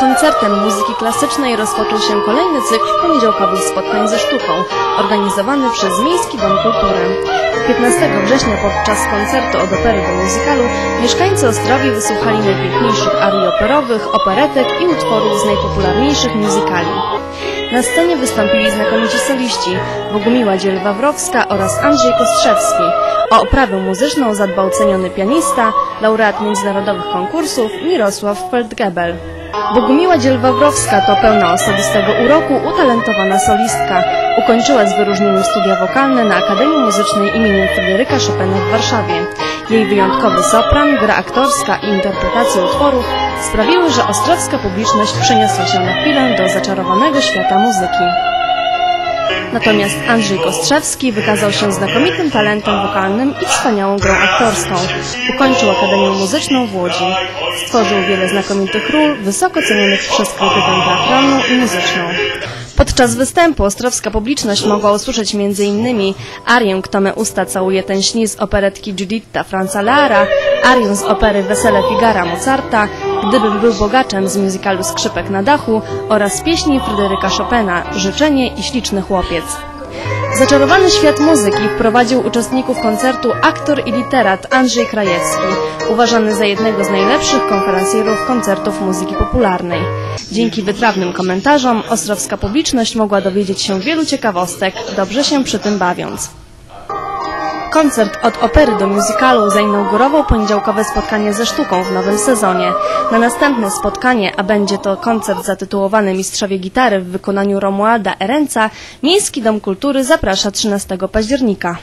koncertem muzyki klasycznej rozpoczął się kolejny cykl poniedziałkowych spotkań ze sztuką, organizowany przez Miejski Dom Kultury. 15 września podczas koncertu od opery do muzykalu mieszkańcy Ostrowi wysłuchali najpiękniejszych arii operowych, operetek i utworów z najpopularniejszych muzykali. Na scenie wystąpili znakomici soliści Bogumiła Dziel-Wawrowska oraz Andrzej Kostrzewski. O oprawę muzyczną zadbał ceniony pianista, laureat międzynarodowych konkursów Mirosław Feldgebel. Bogumiła Dziel-Wawrowska to pełna osobistego uroku, utalentowana solistka. Ukończyła z wyróżnieniem studia wokalne na Akademii Muzycznej im. Fryderyka Chopina w Warszawie. Jej wyjątkowy sopran, gra aktorska i interpretacja utworów sprawiły, że ostrowska publiczność przeniosła się na chwilę do zaczarowanego świata muzyki. Natomiast Andrzej Kostrzewski wykazał się znakomitym talentem wokalnym i wspaniałą grą aktorską. Ukończył Akademię Muzyczną w Łodzi. Stworzył wiele znakomitych ról, wysoko cenionych przez krytykę teatralną i muzyczną. Podczas występu ostrowska publiczność mogła usłyszeć m.in. arię Kto me usta całuje ten śni z operetki Giuditta Franza Lara, arię z opery Wesele Figara Mozarta, Gdybym był bogaczem z musicalu Skrzypek na dachu oraz pieśni Fryderyka Chopina Życzenie i śliczny chłopiec. Zaczarowany świat muzyki wprowadził uczestników koncertu aktor i literat Andrzej Krajewski, uważany za jednego z najlepszych konferencjerów koncertów muzyki popularnej. Dzięki wytrawnym komentarzom ostrowska publiczność mogła dowiedzieć się wielu ciekawostek, dobrze się przy tym bawiąc. Koncert od opery do musicalu zainaugurował poniedziałkowe spotkanie ze sztuką w nowym sezonie. Na następne spotkanie, a będzie to koncert zatytułowany Mistrzowie Gitary w wykonaniu Romualda Erenca, Miejski Dom Kultury zaprasza 13 października.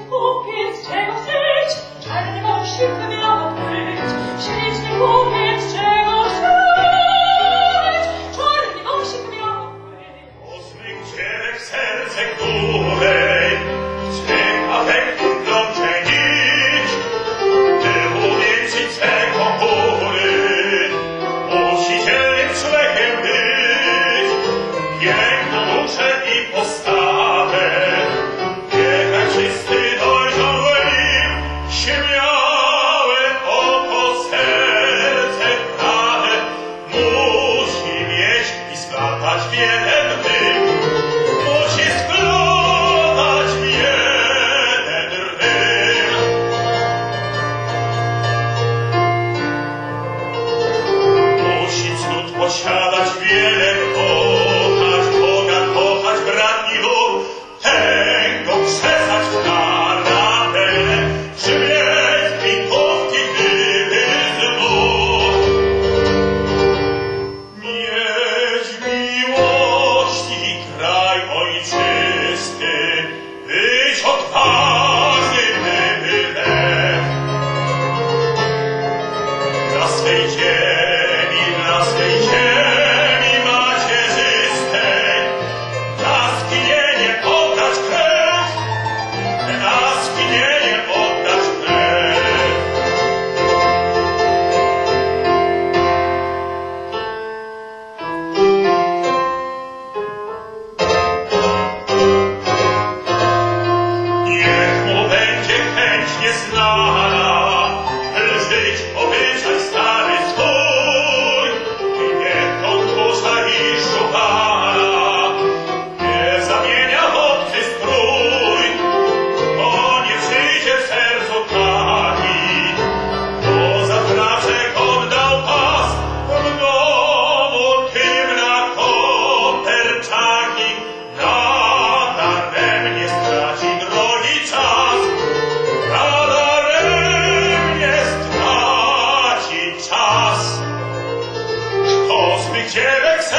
Oh. Kto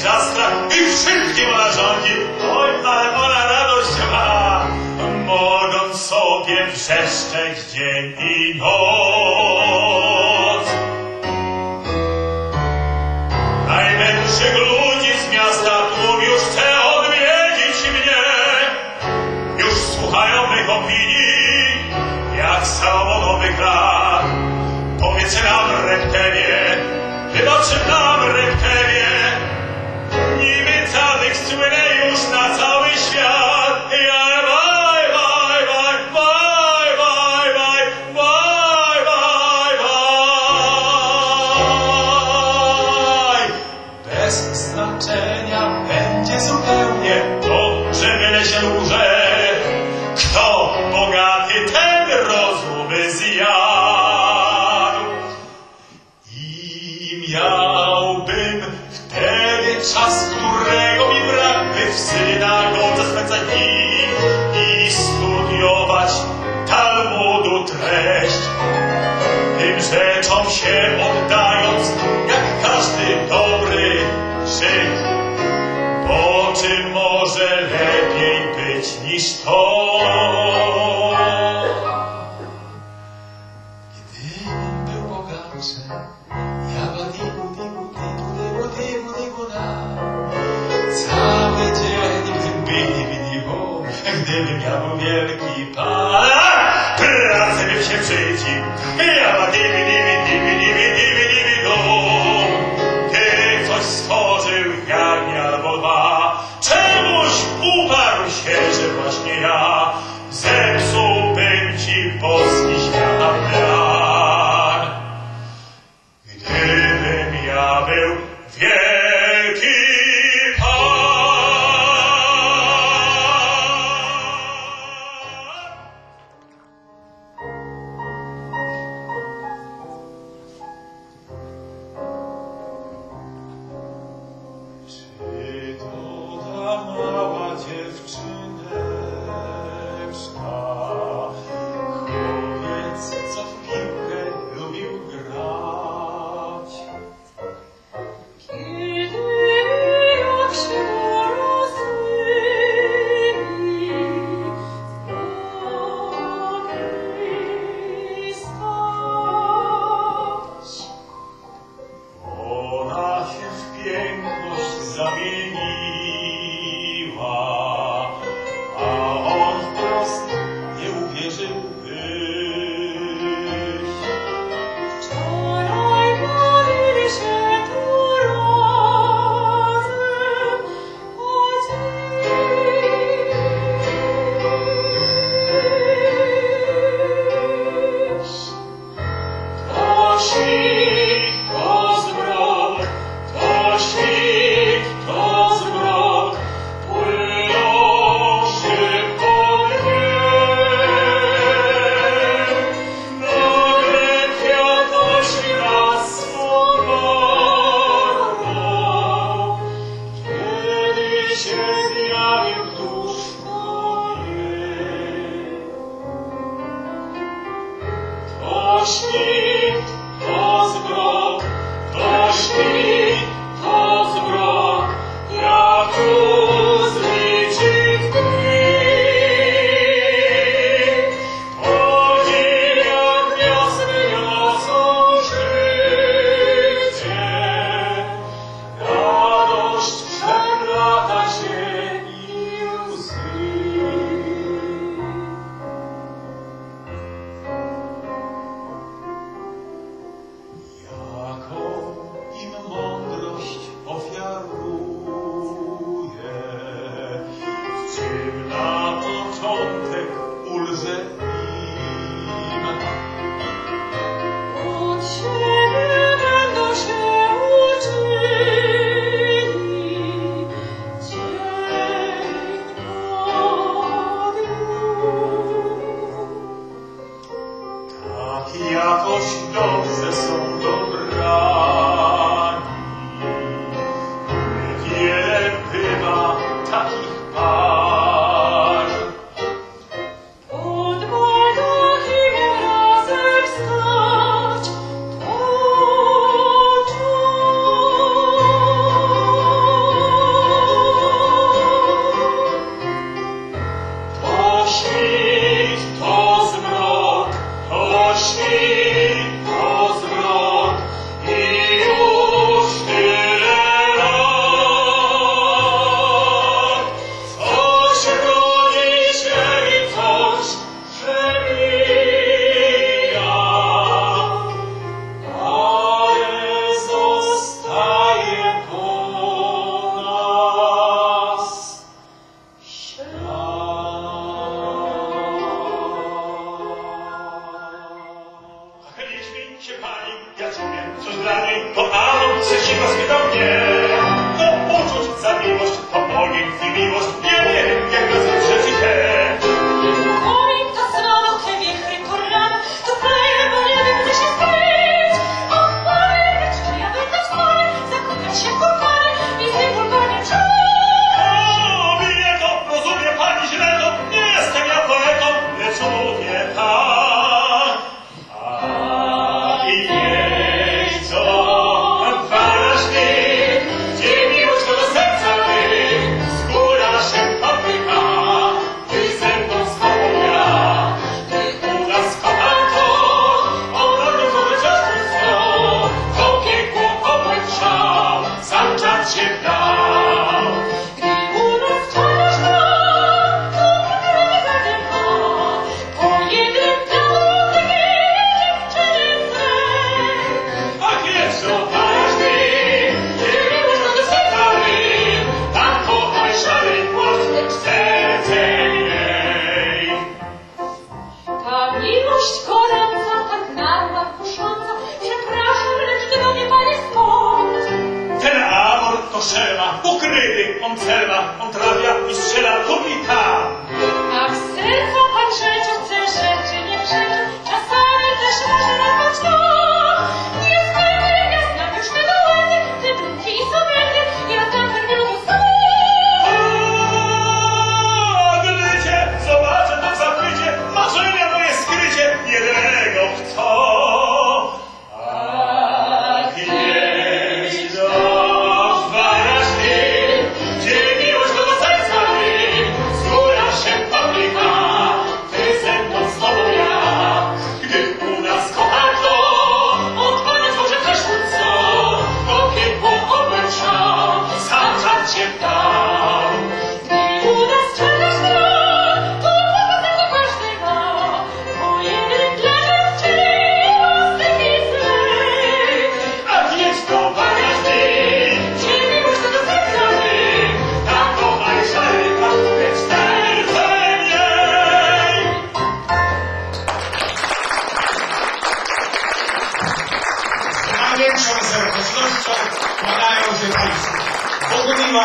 i wszystkie marzonki, oj, ale ona radość ma. Modląc sobie przeszczę dzień i noc. to, że wiele się łże. Hey, I'm a divvy, divvy, divvy, divvy, divvy.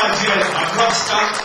I'm not rock